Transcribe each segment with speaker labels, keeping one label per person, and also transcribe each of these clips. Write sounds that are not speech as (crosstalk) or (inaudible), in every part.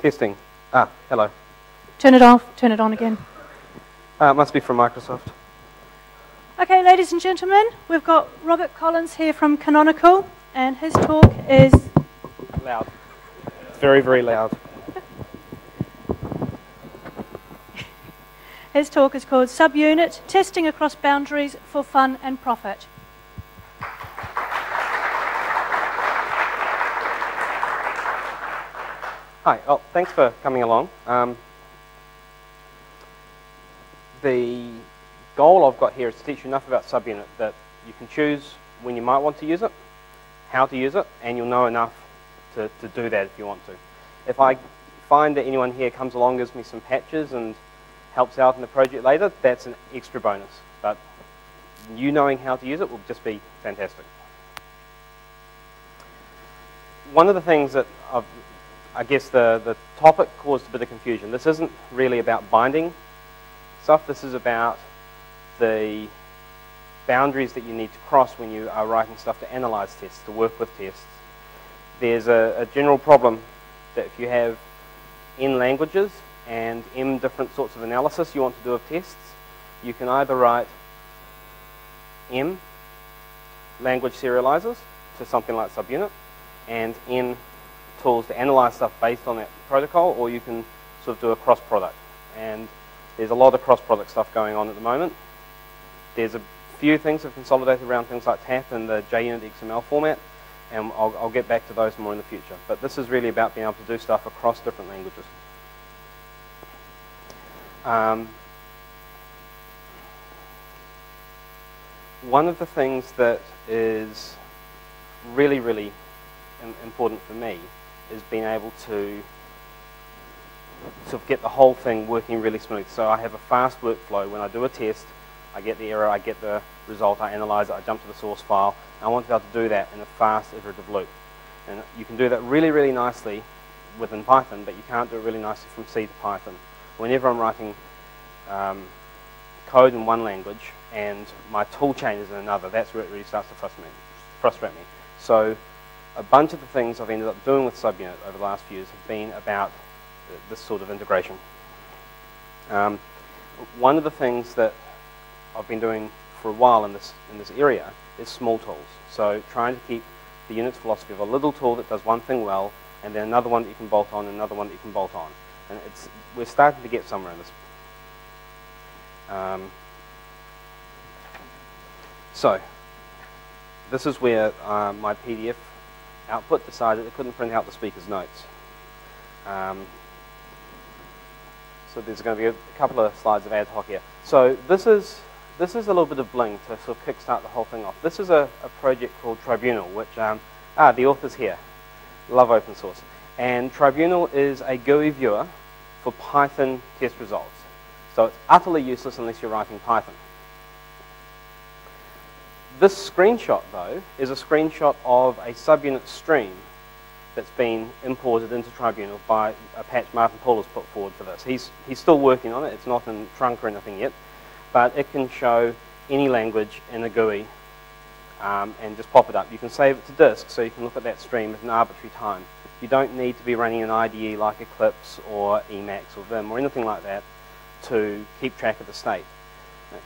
Speaker 1: Testing. Ah, hello.
Speaker 2: Turn it off, turn it on again.
Speaker 1: Uh, it must be from Microsoft.
Speaker 2: Okay, ladies and gentlemen, we've got Robert Collins here from Canonical, and his talk is.
Speaker 1: Loud. It's very, very loud.
Speaker 2: His talk is called Subunit Testing Across Boundaries for Fun and Profit.
Speaker 1: Hi, oh, thanks for coming along. Um, the goal I've got here is to teach you enough about subunit that you can choose when you might want to use it, how to use it, and you'll know enough to, to do that if you want to. If I find that anyone here comes along, gives me some patches and helps out in the project later, that's an extra bonus. But you knowing how to use it will just be fantastic. One of the things that I've I guess the, the topic caused a bit of confusion. This isn't really about binding stuff. This is about the boundaries that you need to cross when you are writing stuff to analyze tests, to work with tests. There's a, a general problem that if you have n languages and m different sorts of analysis you want to do of tests, you can either write m language serializers to something like subunit and n tools to analyze stuff based on that protocol, or you can sort of do a cross product. And there's a lot of cross product stuff going on at the moment. There's a few things that have consolidated around things like TAP and the JUnit XML format, and I'll, I'll get back to those more in the future. But this is really about being able to do stuff across different languages. Um, one of the things that is really, really important for me is being able to sort of get the whole thing working really smooth. So I have a fast workflow. When I do a test, I get the error, I get the result, I analyze it, I jump to the source file. I want to be able to do that in a fast iterative loop. And you can do that really, really nicely within Python, but you can't do it really nicely from C to Python. Whenever I'm writing um, code in one language and my tool chain is in another, that's where it really starts to frustrate me. Frustrate me. So a bunch of the things I've ended up doing with Subunit over the last few years have been about this sort of integration. Um, one of the things that I've been doing for a while in this, in this area is small tools. So trying to keep the Unix philosophy of a little tool that does one thing well, and then another one that you can bolt on, another one that you can bolt on. And it's, we're starting to get somewhere in this. Um, so, this is where uh, my PDF output decided it couldn't print out the speaker's notes. Um, so there's going to be a couple of slides of ad hoc here. So this is this is a little bit of bling to sort of kickstart the whole thing off. This is a, a project called Tribunal, which um, ah the author's here. Love open source. And Tribunal is a GUI viewer for Python test results. So it's utterly useless unless you're writing Python. This screenshot, though, is a screenshot of a subunit stream that's been imported into Tribunal by a patch Martin Pool has put forward for this. He's, he's still working on it. It's not in trunk or anything yet, but it can show any language in a GUI um, and just pop it up. You can save it to disk so you can look at that stream at an arbitrary time. You don't need to be running an IDE like Eclipse or Emacs or Vim or anything like that to keep track of the state.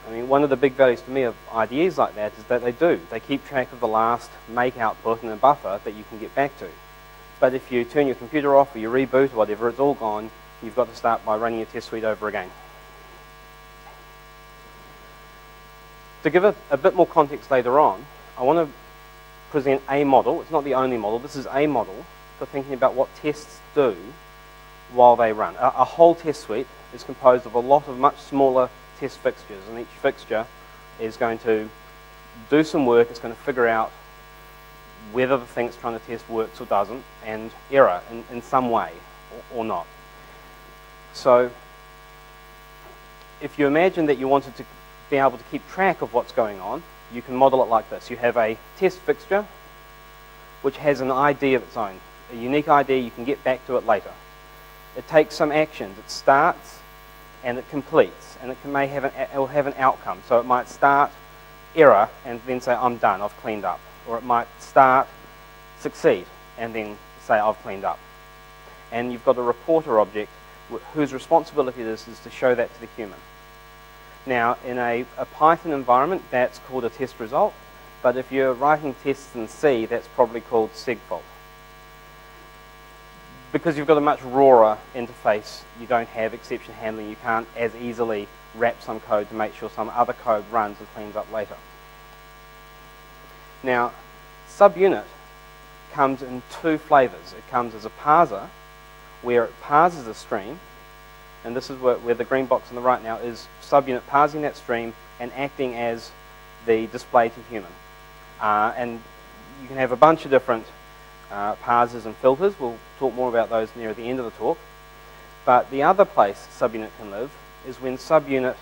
Speaker 1: I mean, one of the big values to me of IDEs like that is that they do. They keep track of the last make output in a buffer that you can get back to. But if you turn your computer off or you reboot or whatever, it's all gone. You've got to start by running your test suite over again. To give a, a bit more context later on, I want to present a model. It's not the only model. This is a model for thinking about what tests do while they run. A, a whole test suite is composed of a lot of much smaller test fixtures, and each fixture is going to do some work. It's going to figure out whether the thing it's trying to test works or doesn't, and error in, in some way or, or not. So if you imagine that you wanted to be able to keep track of what's going on, you can model it like this. You have a test fixture which has an ID of its own, a unique ID, you can get back to it later. It takes some actions. It starts and it completes, and it can, may have an, it will have an outcome. So it might start error and then say, I'm done, I've cleaned up. Or it might start succeed and then say, I've cleaned up. and you've got a reporter object whose responsibility it is, is to show that to the human. Now, in a, a Python environment, that's called a test result, but if you're writing tests in C, that's probably called segfault. Because you've got a much rawer interface, you don't have exception handling, you can't as easily wrap some code to make sure some other code runs and cleans up later. Now, subunit comes in two flavors. It comes as a parser, where it parses a stream, and this is where, where, the green box on the right now is subunit parsing that stream and acting as the display to human. Uh, and you can have a bunch of different uh, parsers and filters. We'll talk more about those near the end of the talk. But the other place subunit can live is when subunit,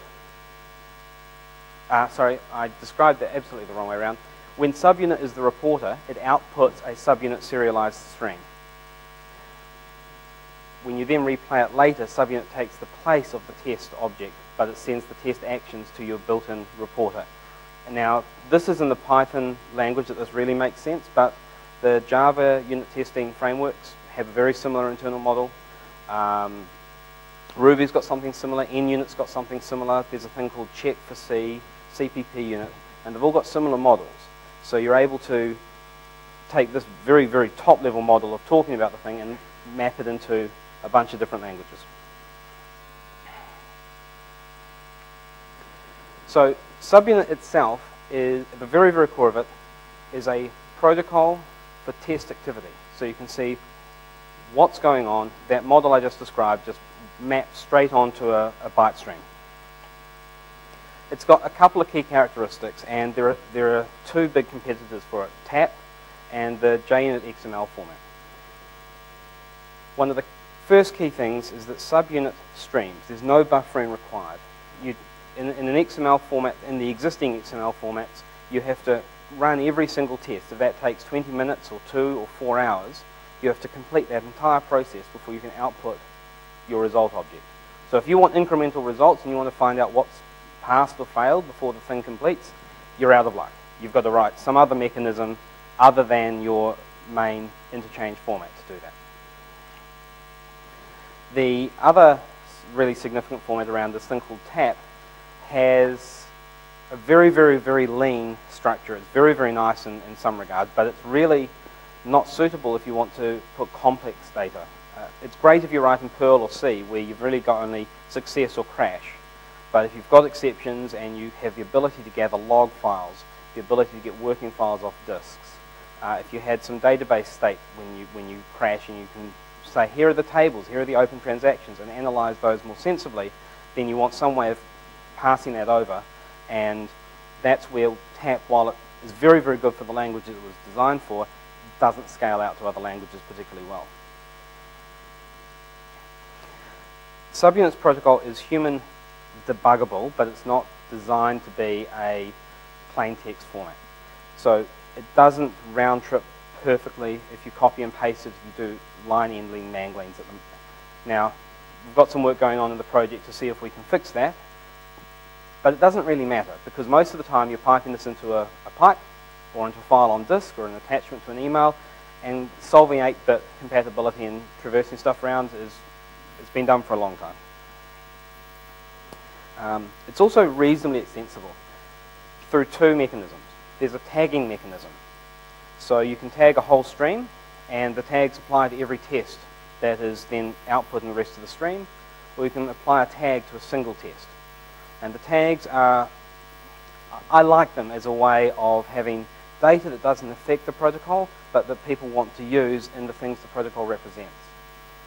Speaker 1: uh, sorry, I described that absolutely the wrong way around. When subunit is the reporter, it outputs a subunit serialized string. When you then replay it later, subunit takes the place of the test object, but it sends the test actions to your built-in reporter. And now, this is in the Python language that this really makes sense, but the Java unit testing frameworks have a very similar internal model. Um, Ruby's got something similar, NUnit's got something similar, there's a thing called check for C, CPP unit, and they've all got similar models. So you're able to take this very, very top level model of talking about the thing and map it into a bunch of different languages. So subunit itself is, at the very, very core of it, is a protocol for test activity. So you can see what's going on. That model I just described just maps straight onto a, a byte stream. It's got a couple of key characteristics, and there are, there are two big competitors for it, TAP and the JUnit XML format. One of the first key things is that subunit streams, there's no buffering required. You, in, in an XML format, in the existing XML formats, you have to run every single test. If that takes 20 minutes or two or four hours, you have to complete that entire process before you can output your result object. So if you want incremental results and you want to find out what's passed or failed before the thing completes, you're out of luck. You've got to write some other mechanism other than your main interchange format to do that. The other really significant format around this thing called TAP has a very, very, very lean structure. It's very, very nice in, in some regards, but it's really not suitable if you want to put complex data uh, it's great if you're writing Perl or C, where you've really got only success or crash. But if you've got exceptions and you have the ability to gather log files, the ability to get working files off disks, uh, if you had some database state when you, when you crash and you can say, here are the tables, here are the open transactions, and analyze those more sensibly, then you want some way of passing that over. And that's where TAP, while it is very, very good for the language it was designed for, doesn't scale out to other languages particularly well. Subunits protocol is human debuggable, but it's not designed to be a plain text format. So it doesn't round trip perfectly if you copy and paste it, you do line ending manglings at them. Now, we've got some work going on in the project to see if we can fix that, but it doesn't really matter because most of the time you're piping this into a, a pipe or into a file on disk or an attachment to an email, and solving 8-bit compatibility and traversing stuff around is it's been done for a long time. Um, it's also reasonably extensible through two mechanisms. There's a tagging mechanism. So you can tag a whole stream, and the tags apply to every test that is then output in the rest of the stream, or you can apply a tag to a single test. And the tags are, I like them as a way of having data that doesn't affect the protocol, but that people want to use in the things the protocol represents.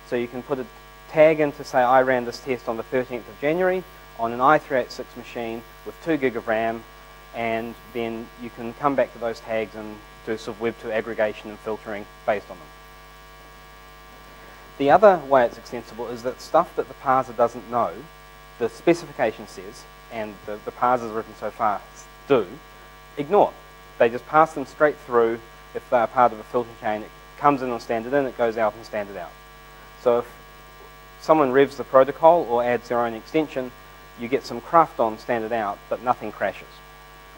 Speaker 1: So you can put a tag in to say I ran this test on the 13th of January on an i386 machine with 2 gig of RAM and then you can come back to those tags and do sort of Web2 aggregation and filtering based on them. The other way it's extensible is that stuff that the parser doesn't know, the specification says, and the, the parsers written so far do, ignore. They just pass them straight through if they're part of a filter chain. It comes in on standard in, it goes out on standard out. So if someone revs the protocol or adds their own extension, you get some craft on standard out, but nothing crashes.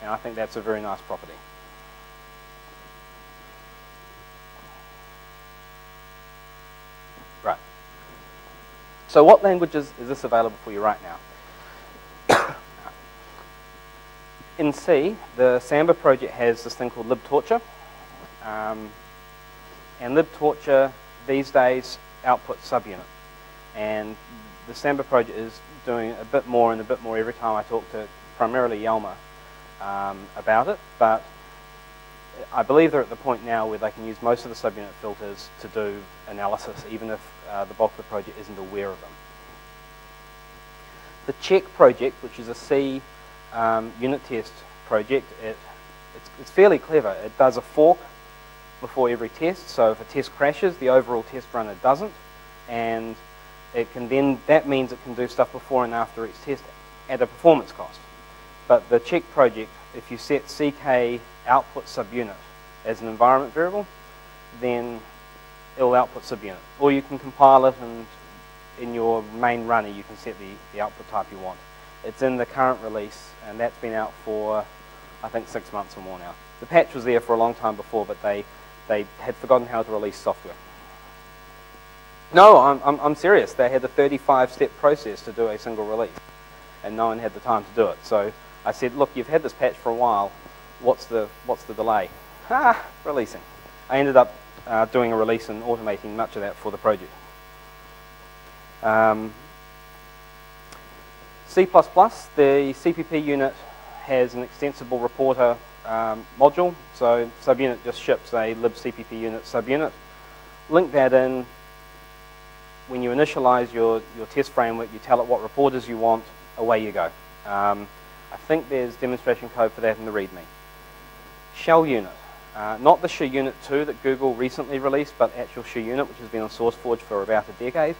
Speaker 1: And I think that's a very nice property. Right. So what languages is this available for you right now? (coughs) In C, the Samba project has this thing called libtorture. Um, and libtorture these days outputs subunit. And the Samba project is doing a bit more and a bit more every time I talk to primarily Jelmer um, about it. But I believe they're at the point now where they can use most of the subunit filters to do analysis, even if uh, the bulk of the project isn't aware of them. The check project, which is a C um, unit test project, it, it's, it's, fairly clever. It does a fork before every test, so if a test crashes, the overall test runner doesn't, and it can then, that means it can do stuff before and after each test at a performance cost. But the check project, if you set CK output subunit as an environment variable, then it'll output subunit. Or you can compile it and in your main runner you can set the, the output type you want. It's in the current release and that's been out for I think six months or more now. The patch was there for a long time before but they, they had forgotten how to release software. No, I'm, I'm, I'm serious. They had a 35 step process to do a single release and no one had the time to do it. So I said, look, you've had this patch for a while. What's the, what's the delay? Ah, releasing. I ended up uh, doing a release and automating much of that for the project. Um, C++, the CPP unit has an extensible reporter um, module. So subunit just ships a libcpp unit subunit. Link that in. When you initialize your, your test framework, you tell it what reporters you want, away you go. Um, I think there's demonstration code for that in the README. Shell unit. Uh, not the SHA-Unit 2 that Google recently released, but actual shUnit, which has been on SourceForge for about a decade.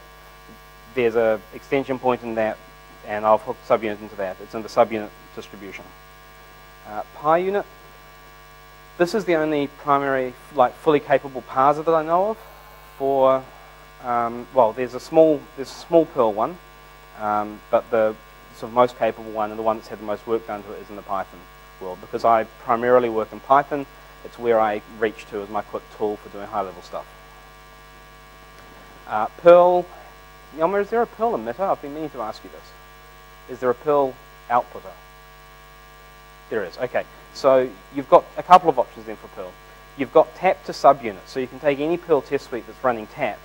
Speaker 1: There's an extension point in that, and I've hooked subunit into that. It's in the subunit distribution. Uh, PyUnit. This is the only primary, like, fully capable parser that I know of for, um, well, there's a small, there's a small Perl one, um, but the sort of most capable one and the one that's had the most work done to it is in the Python world. Because I primarily work in Python, it's where I reach to as my quick tool for doing high-level stuff. Uh, Perl, Jelmer, is there a Perl emitter? I've been meaning to ask you this. Is there a Perl outputter? There is, okay. So you've got a couple of options then for Perl. You've got tap to subunit, so you can take any Perl test suite that's running tap,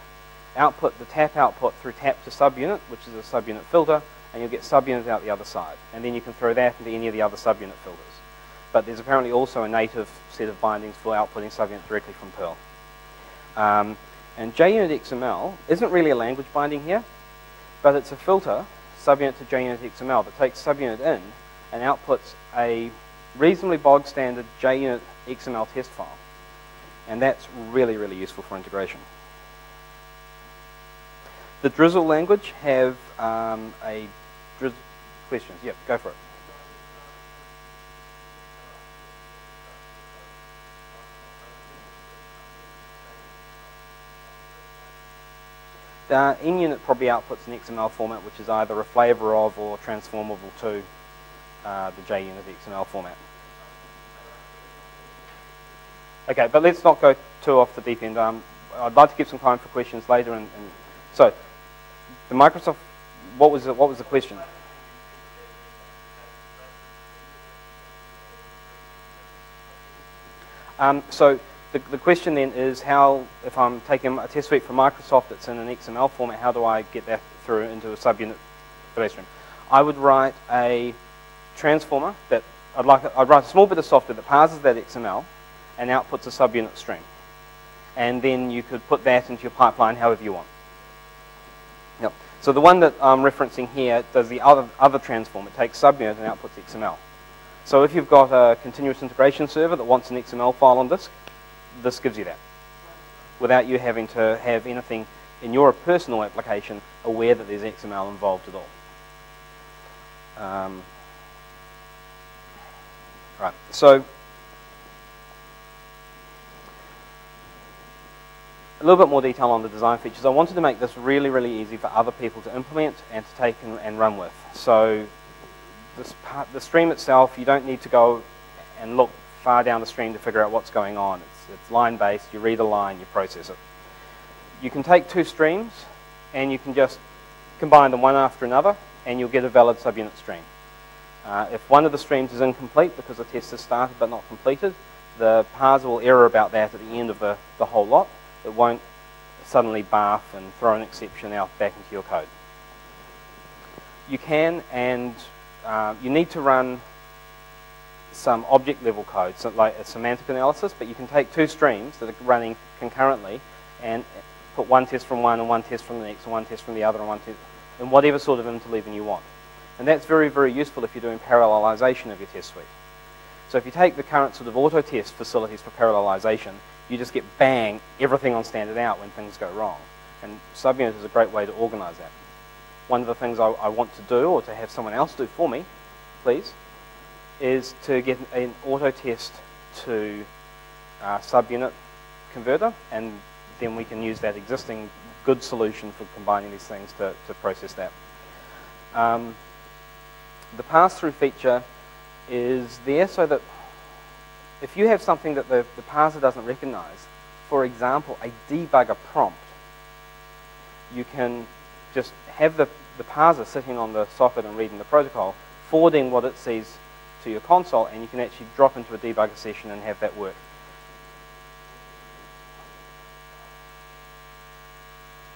Speaker 1: output the tap output through tap to subunit, which is a subunit filter, and you'll get subunit out the other side. And then you can throw that into any of the other subunit filters. But there's apparently also a native set of bindings for outputting subunit directly from Perl. Um, and JUnit XML isn't really a language binding here, but it's a filter, subunit to JUnit XML, that takes subunit in and outputs a reasonably bog standard JUnit XML test file. And that's really, really useful for integration. The Drizzle language have um, a Drizzle questions. Yep, go for it. Uh, NUnit probably outputs an XML format which is either a flavor of or transformable to uh, the JUnit XML format. Okay, but let's not go too off the deep end. Um, I'd like to give some time for questions later. And, and so, the Microsoft, what was the, what was the question? Um, so the, the question then is how, if I'm taking a test suite from Microsoft that's in an XML format, how do I get that through into a subunit stream? I would write a transformer that I'd like. I'd write a small bit of software that parses that XML and outputs a subunit stream, and then you could put that into your pipeline however you want. Yep. So the one that I'm referencing here does the other other transform. It takes subunit and outputs XML. So if you've got a continuous integration server that wants an XML file on disk, this gives you that, without you having to have anything in your personal application aware that there's XML involved at all. Um, right, so a little bit more detail on the design features. I wanted to make this really, really easy for other people to implement and to take and, and run with. So this part, the stream itself, you don't need to go and look far down the stream to figure out what's going on. It's, line-based. You read a line, you process it. You can take two streams, and you can just combine them one after another, and you'll get a valid subunit stream. Uh, if one of the streams is incomplete because the test has started but not completed, the parser will error about that at the end of the, the whole lot. It won't suddenly barf and throw an exception out back into your code. You can and uh, you need to run some object level code, so like a semantic analysis, but you can take two streams that are running concurrently and put one test from one and one test from the next and one test from the other and one test, and whatever sort of interleaving you want. And that's very, very useful if you're doing parallelization of your test suite. So if you take the current sort of auto test facilities for parallelization, you just get bang, everything on standard out when things go wrong. And subunit is a great way to organize that. One of the things I, I want to do, or to have someone else do for me, please, is to get an auto test to uh, subunit converter, and then we can use that existing good solution for combining these things to, to process that. Um, the pass-through feature is there so that if you have something that the, the parser doesn't recognize, for example, a debugger prompt, you can just have the, the parser sitting on the socket and reading the protocol, forwarding what it sees to your console, and you can actually drop into a debugger session and have that work.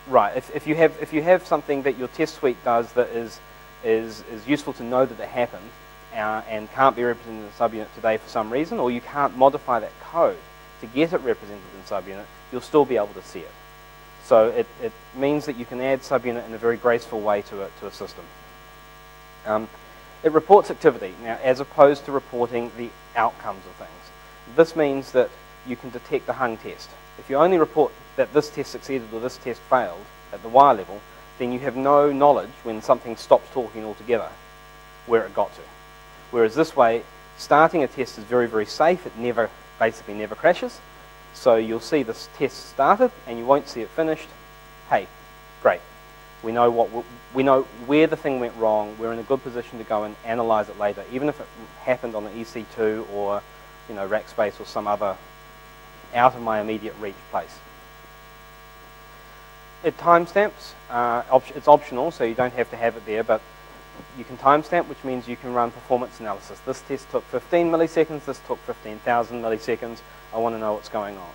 Speaker 1: Right, if, if, you have, if you have something that your test suite does that is, is, is useful to know that it happened, uh, and can't be represented in subunit today for some reason, or you can't modify that code to get it represented in subunit, you'll still be able to see it. So it, it means that you can add subunit in a very graceful way to a, to a system. Um, it reports activity, now as opposed to reporting the outcomes of things. This means that you can detect the hung test. If you only report that this test succeeded or this test failed at the wire level, then you have no knowledge when something stops talking altogether where it got to. Whereas this way, starting a test is very, very safe. It never, basically never crashes. So you'll see this test started and you won't see it finished. Hey, great. We know, what, we know where the thing went wrong. We're in a good position to go and analyze it later, even if it happened on the EC2 or you know, Rackspace or some other out of my immediate reach place. It timestamps. Uh, op it's optional, so you don't have to have it there, but you can timestamp, which means you can run performance analysis. This test took 15 milliseconds, this took 15,000 milliseconds. I want to know what's going on.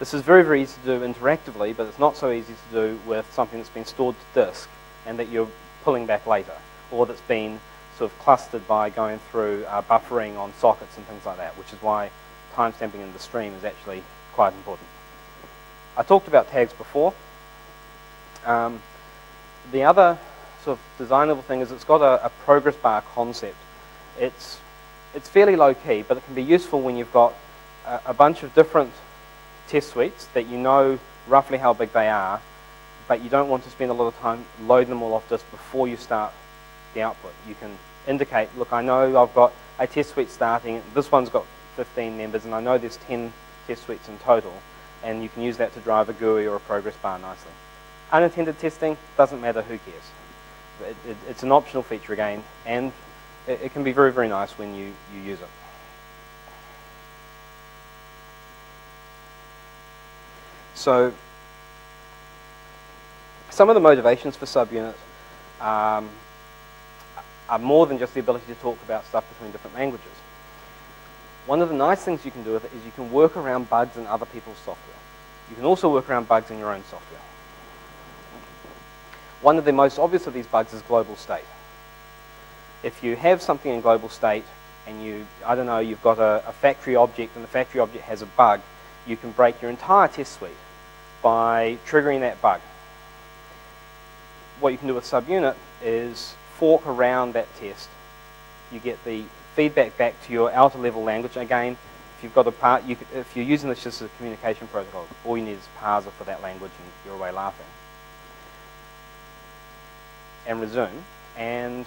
Speaker 1: This is very, very easy to do interactively, but it's not so easy to do with something that's been stored to disk and that you're pulling back later, or that's been sort of clustered by going through uh, buffering on sockets and things like that, which is why timestamping in the stream is actually quite important. I talked about tags before. Um, the other sort of designable thing is it's got a, a progress bar concept. It's, it's fairly low key, but it can be useful when you've got a, a bunch of different test suites that you know roughly how big they are, but you don't want to spend a lot of time loading them all off disk before you start the output. You can indicate, look, I know I've got a test suite starting, this one's got 15 members, and I know there's 10 test suites in total, and you can use that to drive a GUI or a progress bar nicely. Unintended testing, doesn't matter, who cares? It, it, it's an optional feature again, and it, it can be very, very nice when you, you use it. So some of the motivations for subunits um, are more than just the ability to talk about stuff between different languages. One of the nice things you can do with it is you can work around bugs in other people's software. You can also work around bugs in your own software. One of the most obvious of these bugs is global state. If you have something in global state and you, I don't know, you've got a, a factory object and the factory object has a bug, you can break your entire test suite by triggering that bug. What you can do with subunit is fork around that test. You get the feedback back to your outer level language. Again, if you've got a part, you could, if you're using this just as a communication protocol, all you need is parser for that language and you're away laughing and resume, and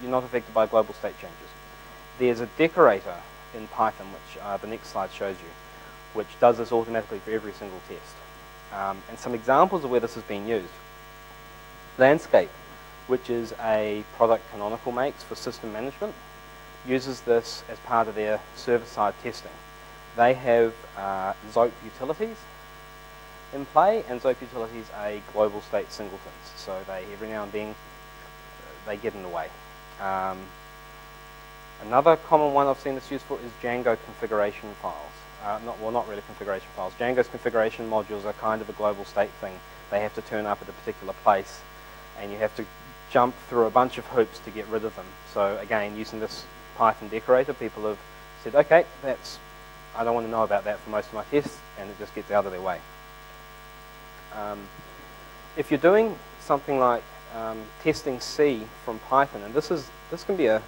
Speaker 1: you're not affected by global state changes. There's a decorator in Python, which uh, the next slide shows you, which does this automatically for every single test. Um, and some examples of where this has been used. Landscape, which is a product Canonical makes for system management, uses this as part of their server-side testing. They have uh, Zope utilities in play, and Zope utilities are global state singletons. So they every now and then they get in the way. Um, another common one I've seen that's useful is Django configuration files. Uh, not, well, not really configuration files. Django's configuration modules are kind of a global state thing. They have to turn up at a particular place, and you have to jump through a bunch of hoops to get rid of them. So again, using this Python decorator, people have said, okay, that's I don't want to know about that for most of my tests, and it just gets out of their way. Um, if you're doing something like um, testing C from Python, and this is this can be a,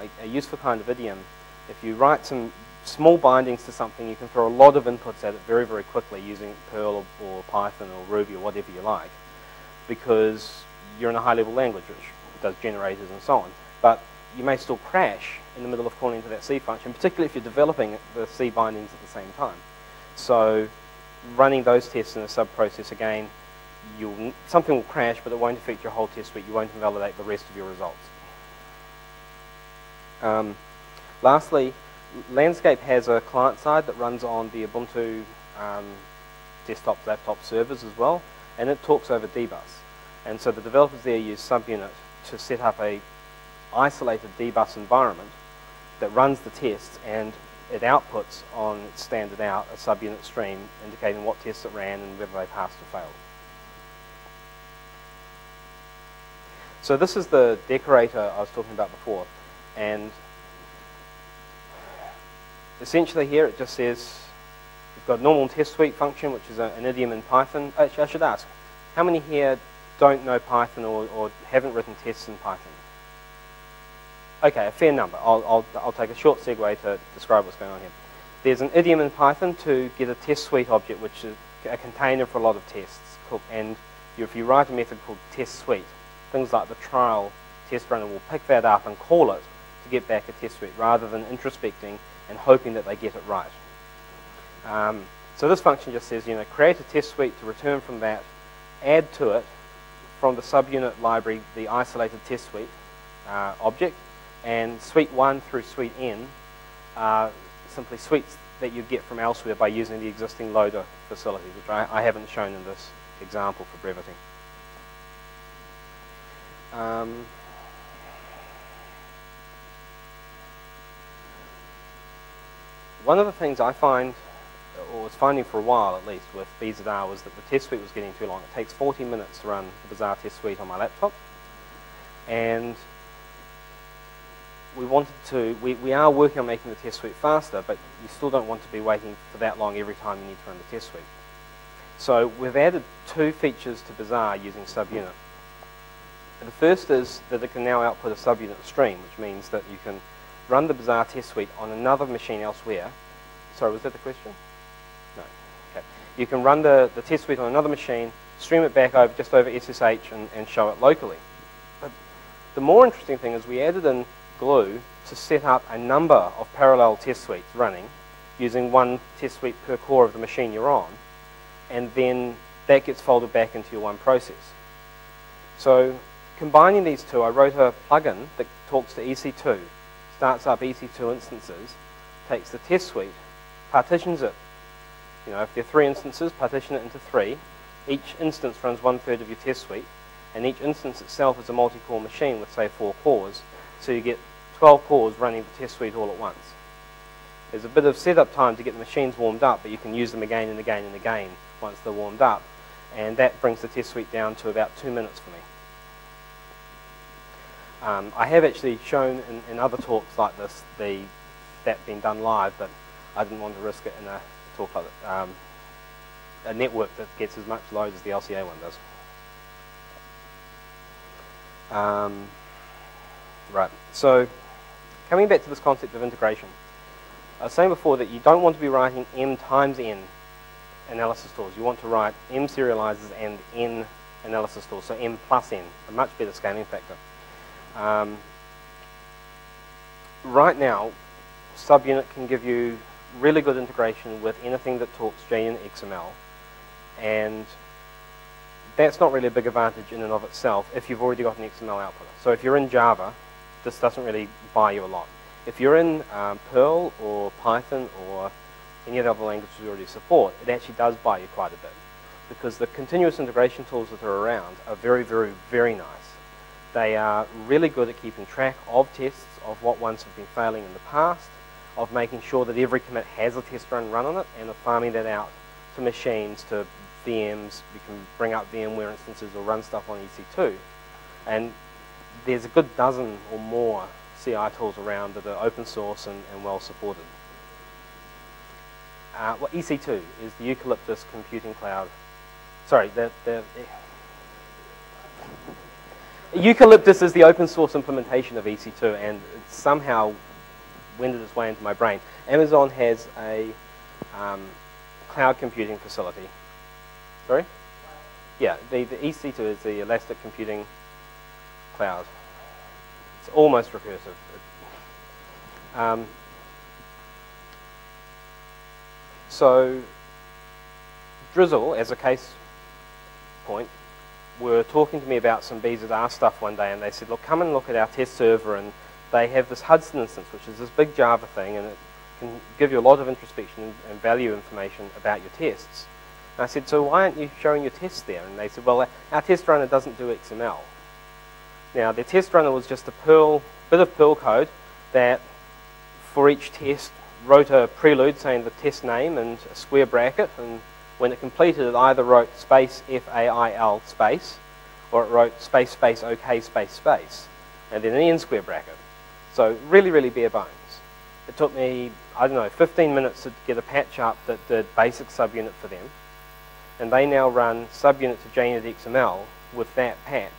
Speaker 1: a, a, useful kind of idiom. If you write some small bindings to something, you can throw a lot of inputs at it very, very quickly using Perl or, or Python or Ruby or whatever you like, because you're in a high-level language which does generators and so on. But you may still crash in the middle of calling to that C function, particularly if you're developing the C bindings at the same time. So running those tests in a sub-process again, you'll, something will crash, but it won't affect your whole test suite. You won't invalidate the rest of your results. Um, lastly, Landscape has a client side that runs on the Ubuntu um, desktop, laptop servers as well, and it talks over dbus. And so the developers there use subunit to set up a isolated dbus environment that runs the tests and it outputs on its standard out a subunit stream indicating what tests it ran and whether they passed or failed. So this is the decorator I was talking about before and essentially here it just says we've got normal test suite function which is a, an idiom in Python. Actually I should ask, how many here don't know Python or, or haven't written tests in Python? Okay, a fair number. I'll, I'll, I'll take a short segue to describe what's going on here. There's an idiom in Python to get a test suite object, which is a container for a lot of tests. And if you write a method called test suite, things like the trial test runner will pick that up and call it to get back a test suite, rather than introspecting and hoping that they get it right. Um, so this function just says, you know, create a test suite to return from that, add to it from the subunit library the isolated test suite uh, object, and suite 1 through suite n are simply suites that you get from elsewhere by using the existing loader facilities, which I, I haven't shown in this example for brevity. Um, one of the things I find, was finding for a while at least with BZR, was that the test suite was getting too long. It takes 40 minutes to run the Bazaar test suite on my laptop. And we wanted to, we, we are working on making the test suite faster, but you still don't want to be waiting for that long every time you need to run the test suite. So we've added two features to Bazaar using subunit. The first is that it can now output a subunit stream, which means that you can run the Bazaar test suite on another machine elsewhere. Sorry, was that the question? You can run the, the test suite on another machine, stream it back over just over SSH and, and show it locally. But the more interesting thing is we added in glue to set up a number of parallel test suites running using one test suite per core of the machine you're on, and then that gets folded back into your one process. So combining these two, I wrote a plugin that talks to EC2, starts up EC2 instances, takes the test suite, partitions it. You know, if there are three instances, partition it into three. Each instance runs one third of your test suite, and each instance itself is a multi-core machine with, say, four cores. So you get 12 cores running the test suite all at once. There's a bit of setup time to get the machines warmed up, but you can use them again and again and again once they're warmed up. And that brings the test suite down to about two minutes for me. Um, I have actually shown in, in, other talks like this the that being done live, but I didn't want to risk it in a talk like that, um, a network that gets as much load as the LCA one does. Um, right, so coming back to this concept of integration, I was saying before that you don't want to be writing m times n analysis tools. You want to write m serializers and n analysis tools, so m plus n, a much better scaling factor. Um, right now, subunit can give you really good integration with anything that talks JUnit XML, and that's not really a big advantage in and of itself if you've already got an XML output. So if you're in Java, this doesn't really buy you a lot. If you're in um, Perl or Python or any of the other languages we already support, it actually does buy you quite a bit. because the continuous integration tools that are around are very, very, very nice. They are really good at keeping track of tests, of what ones have been failing in the past, of making sure that every commit has a test run run on it, and of farming that out to machines, to VMs. You can bring up VMware instances or run stuff on EC2. And there's a good dozen or more CI tools around that are open source and, and well supported. Uh, well, EC2 is the Eucalyptus Computing Cloud. Sorry, the, the, Eucalyptus is the open source implementation of EC2 and it somehow wended its way into my brain. Amazon has a um, cloud computing facility. Sorry? Yeah, the, the EC2 is the Elastic Computing Cloud. It's almost recursive. Um, so, Drizzle, as a case point, were talking to me about some BZR stuff one day, and they said, look, come and look at our test server, and they have this Hudson instance, which is this big Java thing, and it can give you a lot of introspection and value information about your tests. And I said, so why aren't you showing your tests there? And they said, well, our test runner doesn't do XML. Now, their test runner was just a Perl, bit of Perl code that, for each test, wrote a prelude saying the test name and a square bracket, and when it completed, it either wrote space F-A-I-L space, or it wrote space space OK space space, and then an n square bracket. So really, really bare bones. It took me, I don't know, 15 minutes to get a patch up that did basic subunit for them, and they now run subunit to JUnit XML with that patch,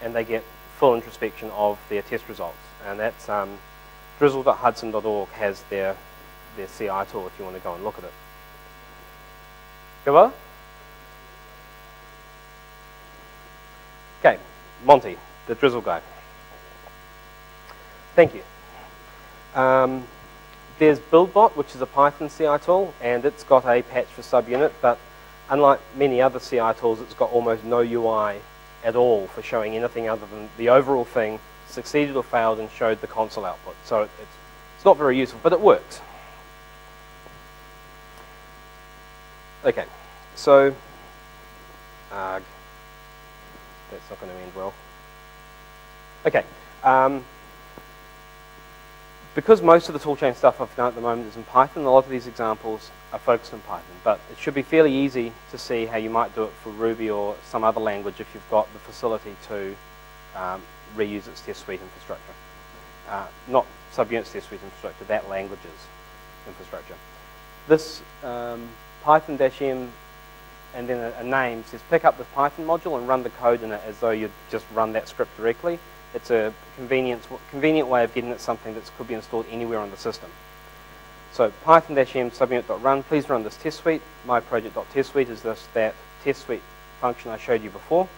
Speaker 1: and they get full introspection of their test results. And that's um, drizzle.hudson.org has their, their CI tool if you want to go and look at it. Go. Okay, Monty, the drizzle guy. Thank you. Um, there's BuildBot, which is a Python CI tool, and it's got a patch for subunit, but unlike many other CI tools, it's got almost no UI at all for showing anything other than the overall thing succeeded or failed and showed the console output. So it's, it's not very useful, but it works. Okay, so uh, that's not going to end well. Okay, um, because most of the toolchain stuff I've done at the moment is in Python, a lot of these examples are focused on Python, but it should be fairly easy to see how you might do it for Ruby or some other language if you've got the facility to um, reuse its test suite infrastructure. Uh, not subunits test suite infrastructure, that language's infrastructure. This um, Python-m and then a, a, name says pick up the Python module and run the code in it as though you'd just run that script directly. It's a convenient, convenient way of getting it something that could be installed anywhere on the system. So python-m subunit.run, please run this test suite. My project.test suite is this that test suite function I showed you before.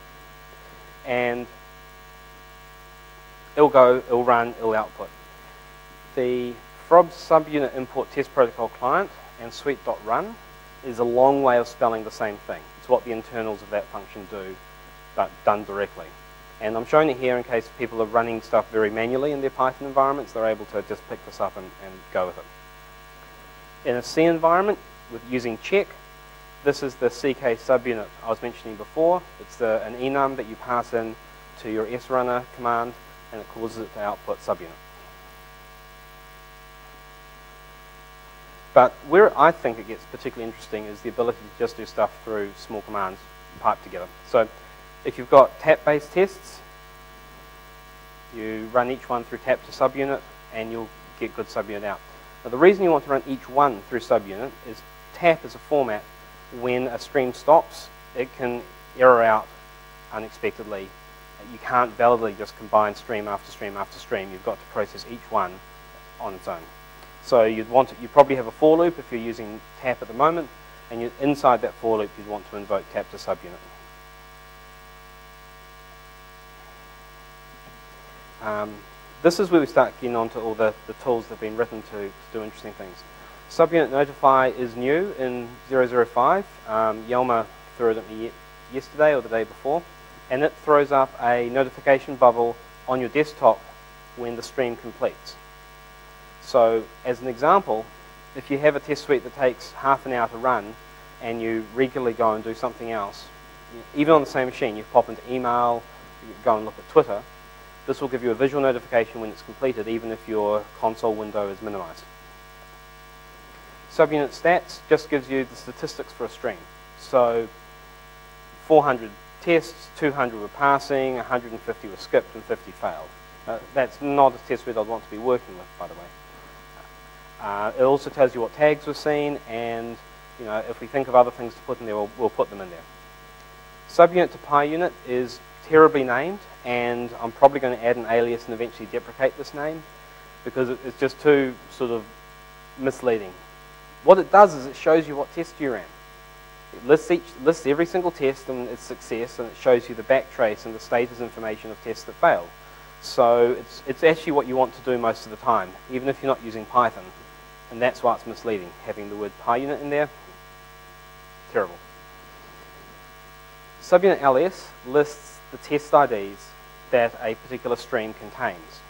Speaker 1: And it'll go, it'll run, it'll output. The FROB subunit import test protocol client and suite.run is a long way of spelling the same thing. It's what the internals of that function do, but done directly. And I'm showing it here in case people are running stuff very manually in their Python environments, they're able to just pick this up and, and go with it. In a C environment, with using check, this is the CK subunit I was mentioning before. It's the, an enum that you pass in to your srunner command, and it causes it to output subunit. But where I think it gets particularly interesting is the ability to just do stuff through small commands piped together. So if you've got tap-based tests, you run each one through tap to subunit, and you'll get good subunit out. Now the reason you want to run each one through subunit is tap is a format when a stream stops, it can error out unexpectedly. You can't validly just combine stream after stream after stream. You've got to process each one on its own. So you'd want to, you probably have a for loop if you're using tap at the moment, and you, inside that for loop you'd want to invoke tap to subunit. Um, this is where we start getting onto all the, the tools that have been written to, to do interesting things. Subunit Notify is new in 005. Um, Jelmer threw it at me yesterday or the day before, and it throws up a notification bubble on your desktop when the stream completes. So as an example, if you have a test suite that takes half an hour to run and you regularly go and do something else, even on the same machine, you pop into email, you go and look at Twitter, this will give you a visual notification when it's completed, even if your console window is minimized. Subunit stats just gives you the statistics for a stream. So 400 tests, 200 were passing, 150 were skipped, and 50 failed. Uh, that's not a test bed I'd want to be working with, by the way. Uh, it also tells you what tags were seen, and you know, if we think of other things to put in there, we'll, we'll put them in there. Subunit to PyUnit is terribly named, and I'm probably going to add an alias and eventually deprecate this name because it's just too sort of misleading. What it does is it shows you what test you ran. It lists, each, lists every single test and its success, and it shows you the backtrace and the status information of tests that failed. So it's, it's actually what you want to do most of the time, even if you're not using Python. And that's why it's misleading, having the word PyUnit in there. Terrible. Subunit ls lists the test IDs that a particular stream contains.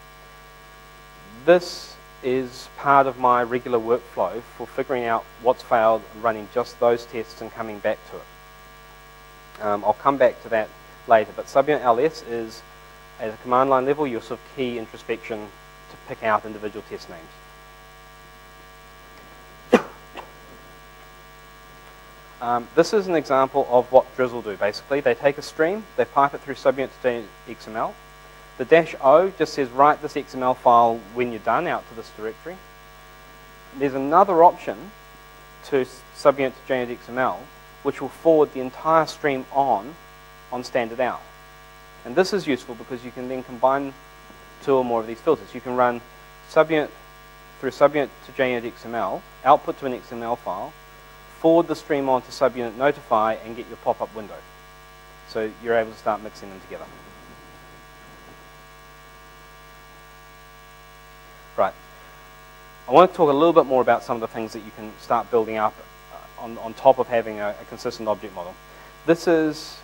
Speaker 1: This is part of my regular workflow for figuring out what's failed, and running just those tests and coming back to it. Um, I'll come back to that later, but subunit ls is, at a command line level, your sort of key introspection to pick out individual test names. Um, this is an example of what Drizzle do, basically. They take a stream, they pipe it through subunit to XML. The dash O just says write this XML file when you're done out to this directory. There's another option to subunit to JUnit XML, which will forward the entire stream on on standard out. And this is useful because you can then combine two or more of these filters. You can run subunit through subunit to JUnit XML, output to an XML file, forward the stream on to subunit notify and get your pop-up window. So you're able to start mixing them together. Right. I want to talk a little bit more about some of the things that you can start building up uh, on, on top of having a, a consistent object model. This is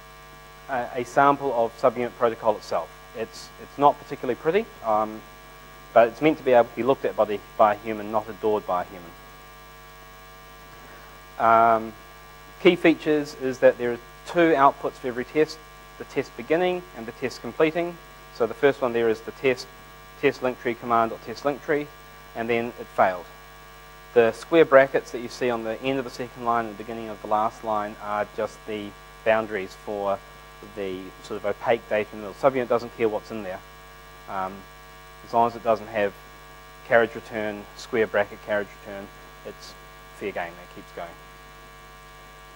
Speaker 1: a, a, sample of subunit protocol itself. It's, it's not particularly pretty, um, but it's meant to be able to be looked at by, the, by a human, not adored by a human. Um, key features is that there are two outputs for every test, the test beginning and the test completing. So the first one there is the test, test link tree command or test link tree, and then it failed. The square brackets that you see on the end of the second line and the beginning of the last line are just the boundaries for the sort of opaque data in the middle. Subunit doesn't care what's in there. Um, as long as it doesn't have carriage return, square bracket carriage return, it's fair game, it keeps going.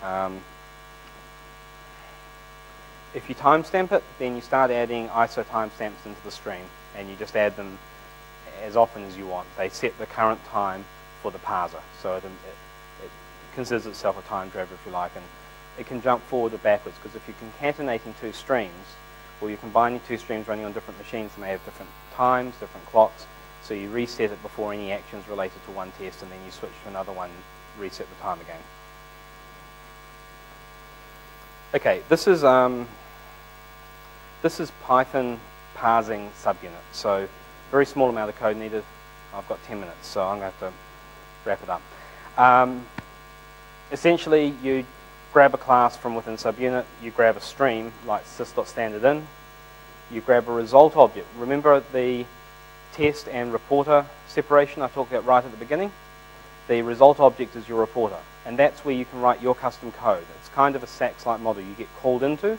Speaker 1: Um, if you timestamp it, then you start adding ISO timestamps into the stream, and you just add them as often as you want. They set the current time for the parser, so it, it, it considers itself a time driver, if you like, and it can jump forward or backwards, because if you're concatenating two streams, or you're combining two streams running on different machines, they may have different times, different clocks, so you reset it before any actions related to one test, and then you switch to another one, reset the time again. Okay, this is um, this is Python parsing subunit. So very small amount of code needed. I've got 10 minutes, so I'm going to have to wrap it up. Um, essentially, you grab a class from within subunit, you grab a stream like sys.standardin, you grab a result object. Remember the test and reporter separation I talked about right at the beginning? The result object is your reporter, and that's where you can write your custom code. It's kind of a SAX-like model you get called into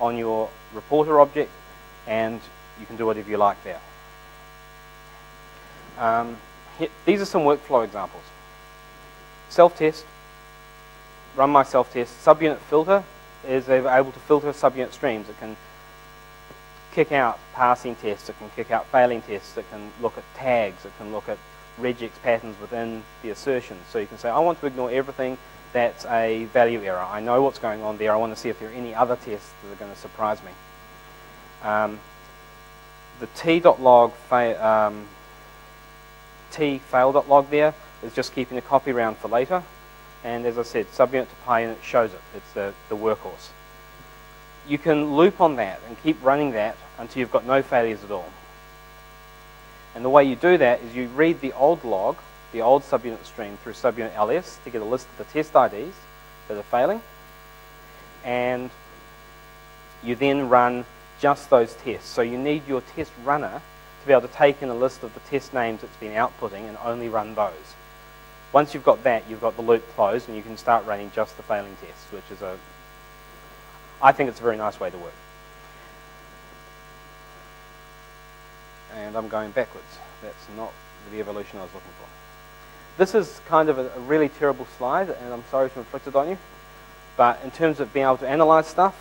Speaker 1: on your reporter object, and you can do whatever you like there. Um, these are some workflow examples. Self-test, run my self-test. Subunit filter is able to filter subunit streams. It can kick out passing tests, it can kick out failing tests, it can look at tags, it can look at regex patterns within the assertions. So you can say, I want to ignore everything that's a value error. I know what's going on there. I want to see if there are any other tests that are going to surprise me. Um, the t.log fa um, t fail.log there is just keeping a copy around for later. And as I said, subunit to PyUnit shows it. It's the, the workhorse. You can loop on that and keep running that until you've got no failures at all. And the way you do that is you read the old log, the old subunit stream through subunit ls to get a list of the test IDs, that are failing. And you then run just those tests. So you need your test runner to be able to take in a list of the test names it's been outputting and only run those. Once you've got that, you've got the loop closed and you can start running just the failing tests, which is a, I think it's a very nice way to work. And I'm going backwards. That's not the evolution I was looking for. This is kind of a, a really terrible slide, and I'm sorry to inflict it on you. But in terms of being able to analyze stuff,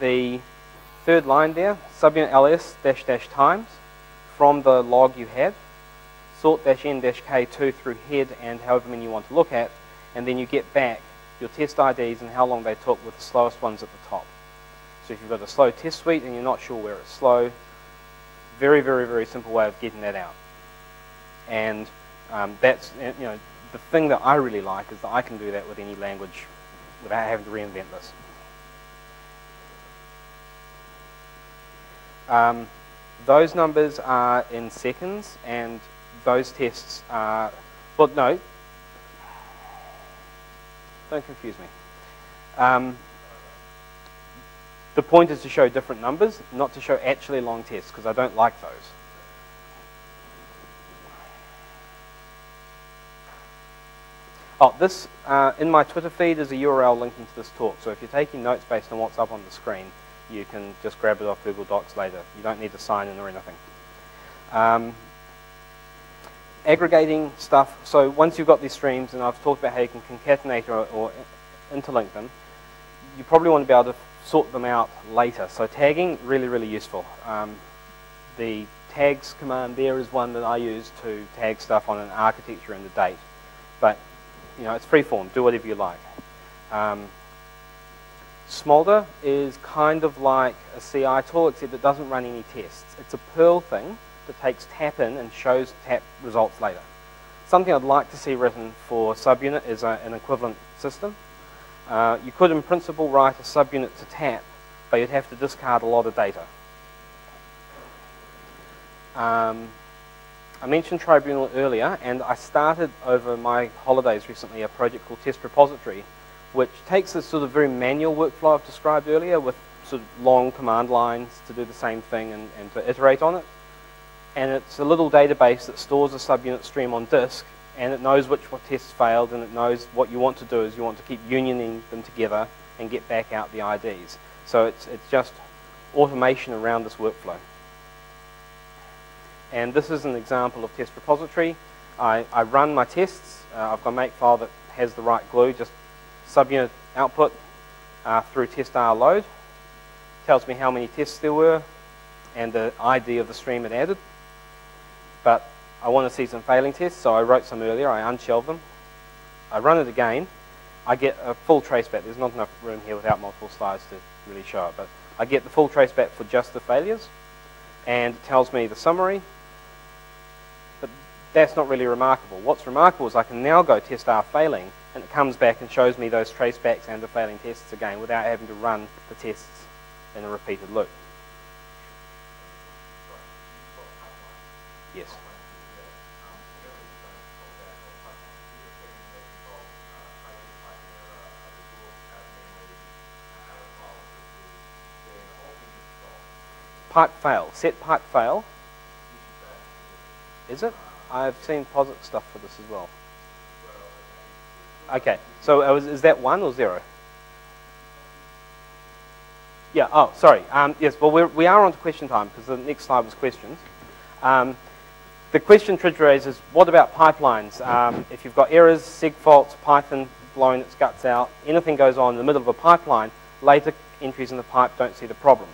Speaker 1: the third line there, subunit ls dash dash times, from the log you have, sort dash n dash k2 through head and however many you want to look at, and then you get back your test IDs and how long they took with the slowest ones at the top. So if you've got a slow test suite and you're not sure where it's slow, very, very, very simple way of getting that out. And um, that's, you know, the thing that I really like is that I can do that with any language without having to reinvent this. Um, those numbers are in seconds, and those tests are, well, no, don't confuse me. Um, the point is to show different numbers, not to show actually long tests, because I don't like those. Oh, this, uh, in my Twitter feed is a URL linking to this talk, so if you're taking notes based on what's up on the screen, you can just grab it off Google Docs later. You don't need to sign in or anything. Um, aggregating stuff, so once you've got these streams, and I've talked about how you can concatenate or, or interlink them, you probably want to be able to sort them out later. So tagging, really, really useful. Um, the tags command there is one that I use to tag stuff on an architecture and the date. But, you know, it's freeform. Do whatever you like. Um, Smolder is kind of like a CI tool, except it doesn't run any tests. It's a Perl thing that takes tap in and shows tap results later. Something I'd like to see written for subunit is a, an equivalent system. Uh, you could, in principle, write a subunit to tap, but you'd have to discard a lot of data. Um, I mentioned Tribunal earlier, and I started over my holidays recently a project called Test Repository, which takes this sort of very manual workflow I've described earlier with sort of long command lines to do the same thing and, and to iterate on it. And it's a little database that stores a subunit stream on disk and it knows which tests failed and it knows what you want to do is you want to keep unioning them together and get back out the IDs. So it's, it's just automation around this workflow. And this is an example of test repository. I, I run my tests. Uh, I've got a makefile that has the right glue, just subunit output uh, through testr load. Tells me how many tests there were and the ID of the stream it added. But I want to see some failing tests, so I wrote some earlier. I unshelve them. I run it again. I get a full traceback. There's not enough room here without multiple slides to really show it, but I get the full traceback for just the failures, and it tells me the summary. But that's not really remarkable. What's remarkable is I can now go testr failing, and it comes back and shows me those tracebacks and the failing tests again without having to run the tests in a repeated loop. Yes. Pipe fail. Set pipe fail. Is it? I've seen POSIX stuff for this as well. Okay, so uh, is that one or zero? Yeah, oh, sorry. Um, yes, well, we're, we are on to question time because the next slide was questions. Um, the question Tridge raises, what about pipelines? Um, if you've got errors, segfaults, Python blowing its guts out, anything goes on in the middle of a pipeline, later entries in the pipe don't see the problem.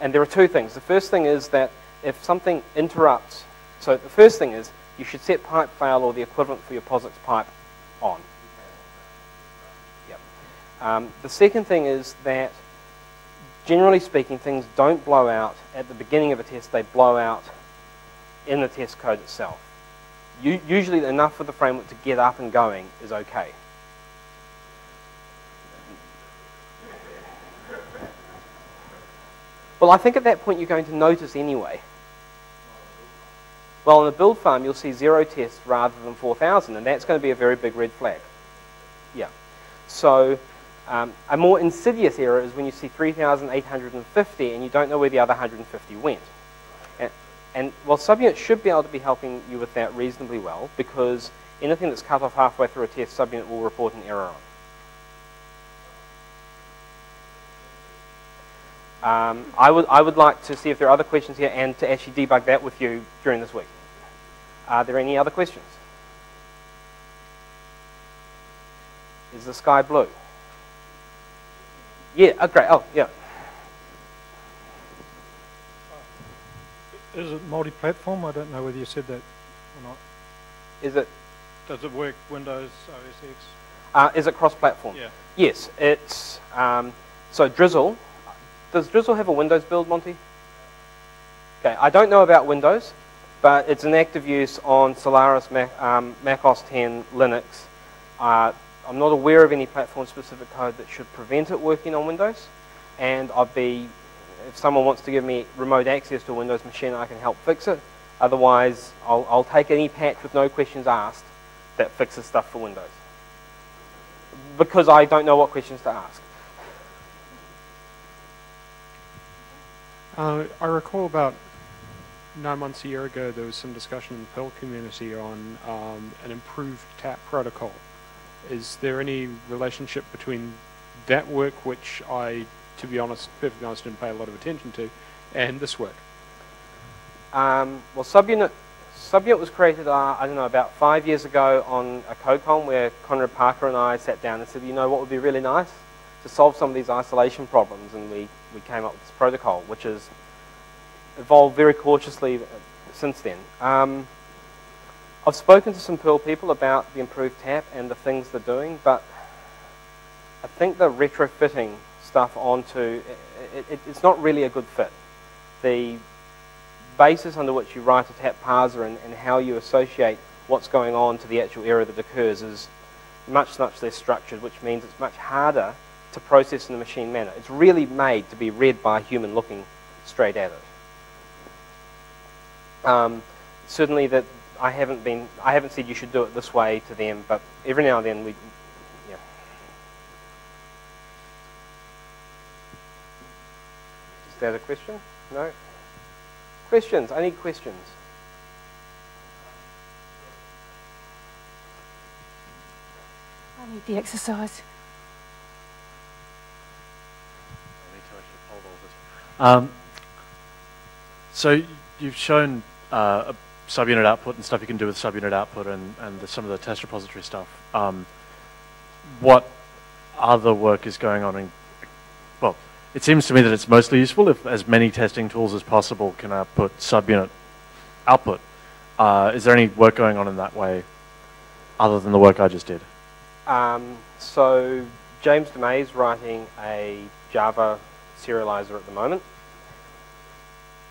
Speaker 1: And there are two things. The first thing is that if something interrupts, so the first thing is you should set pipe fail or the equivalent for your POSIX pipe on. Yep. Um, the second thing is that generally speaking, things don't blow out at the beginning of a test, they blow out in the test code itself. usually enough for the framework to get up and going is okay. Well, I think at that point you're going to notice anyway. Well, on the build farm, you'll see zero tests rather than 4,000, and that's going to be a very big red flag. Yeah. So um, a more insidious error is when you see 3,850 and you don't know where the other 150 went. And, and well, subunit should be able to be helping you with that reasonably well because anything that's cut off halfway through a test, subunit will report an error on. Um, I, would, I would like to see if there are other questions here and to actually debug that with you during this week. Are there any other questions? Is the sky blue? Yeah, oh, great. Oh, yeah.
Speaker 3: Is it multi-platform? I don't know whether you said that or not.
Speaker 1: Is it,
Speaker 3: Does it work Windows, OS X?
Speaker 1: uh, is it cross-platform?
Speaker 3: Yeah.
Speaker 1: Yes, it's, um, so Drizzle, does Drizzle have a Windows build, Monty? Okay, I don't know about Windows, but it's in active use on Solaris, Mac, um, Mac OS 10, Linux. Uh, I'm not aware of any platform-specific code that should prevent it working on Windows, and I'd be, if someone wants to give me remote access to a Windows machine, I can help fix it. Otherwise, I'll, I'll take any patch with no questions asked that fixes stuff for Windows. Because I don't know what questions to ask.
Speaker 4: Uh, I recall about nine months a year ago there was some discussion in the Perl community on um, an improved TAP protocol. Is there any relationship between that work, which I, to be honest, perfectly honest, didn't pay a lot of attention to, and this work?
Speaker 1: Um, well, subunit, subunit was created, uh, I don't know, about five years ago on a CodeCon where Conrad Parker and I sat down and said, you know what would be really nice? To solve some of these isolation problems, and we, we came up with this protocol, which has evolved very cautiously since then. Um, I've spoken to some Perl people about the improved tap and the things they're doing, but I think the retrofitting stuff onto it, it, it's not really a good fit. The basis under which you write a tap parser and, and how you associate what's going on to the actual error that occurs is much, much less structured, which means it's much harder to process in a machine manner. It's really made to be read by a human looking straight at it. Um, certainly that I haven't been, I haven't said you should do it this way to them, but every now and then we, yeah. Is that a question? No? Questions? I need questions.
Speaker 2: I need the exercise.
Speaker 5: I need to actually hold all this. Um, so you've shown uh, a subunit output and stuff you can do with subunit output and, and the, some of the test repository stuff. Um, what other work is going on in, well, it seems to me that it's mostly useful if as many testing tools as possible can output subunit output. Uh, is there any work going on in that way other than the work I just did?
Speaker 1: Um, so James Dumay is writing a Java serializer at the moment.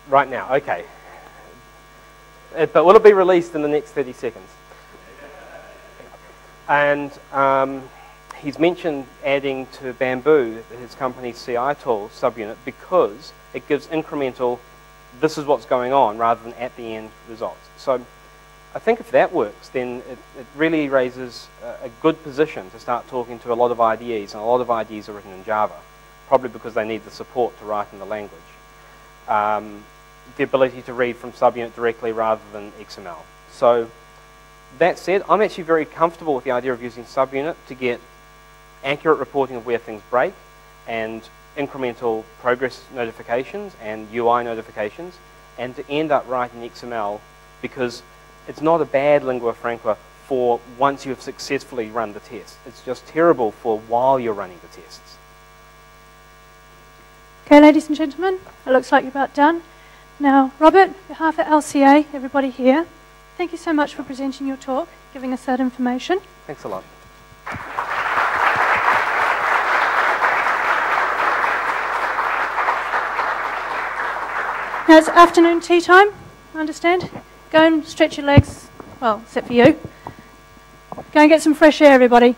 Speaker 1: Right now, okay. Uh, but will it be released in the next 30 seconds? And um, he's mentioned adding to Bamboo, his company's CI tool, subunit, because it gives incremental, this is what's going on, rather than at the end results. So I think if that works, then it, it really raises a, a, good position to start talking to a lot of IDEs, and a lot of IDEs are written in Java, probably because they need the support to write in the language. Um, the ability to read from subunit directly rather than XML. So that said, I'm actually very comfortable with the idea of using subunit to get accurate reporting of where things break and incremental progress notifications and UI notifications and to end up writing XML because it's not a bad lingua franca for once you have successfully run the test. It's just terrible for while you're running the tests.
Speaker 2: Okay, ladies and gentlemen, it looks like you're about done. Now, Robert, on behalf of LCA, everybody here, thank you so much for presenting your talk, giving us that information.
Speaker 1: Thanks a lot.
Speaker 2: Now it's afternoon tea time, I understand. Go and stretch your legs, well, except for you. Go and get some fresh air, everybody.